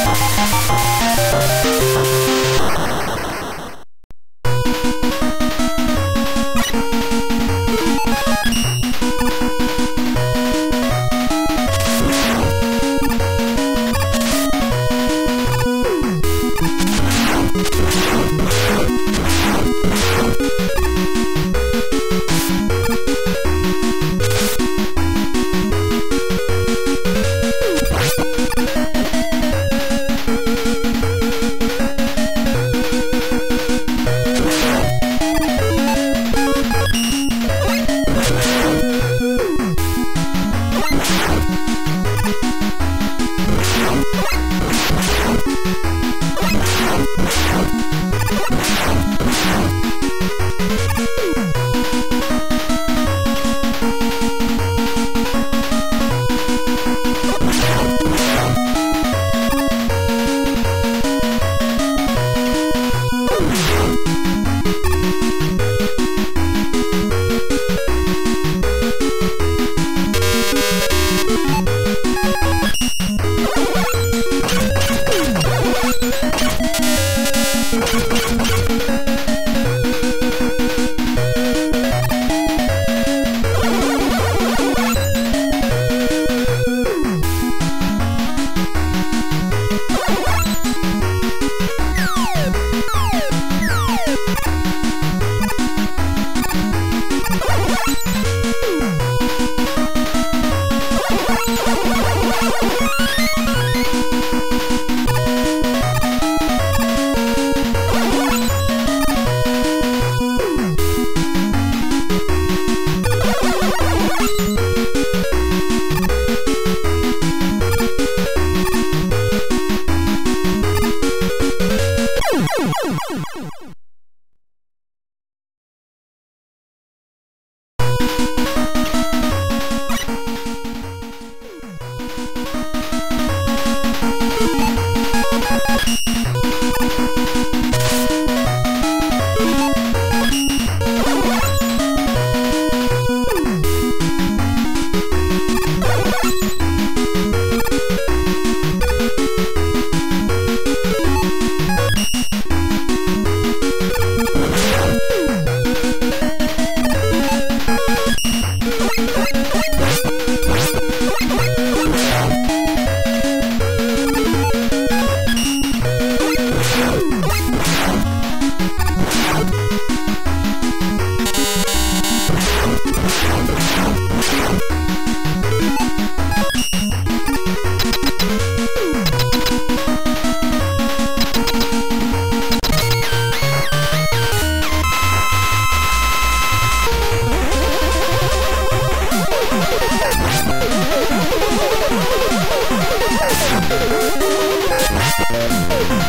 Thank Thank you. Thank you.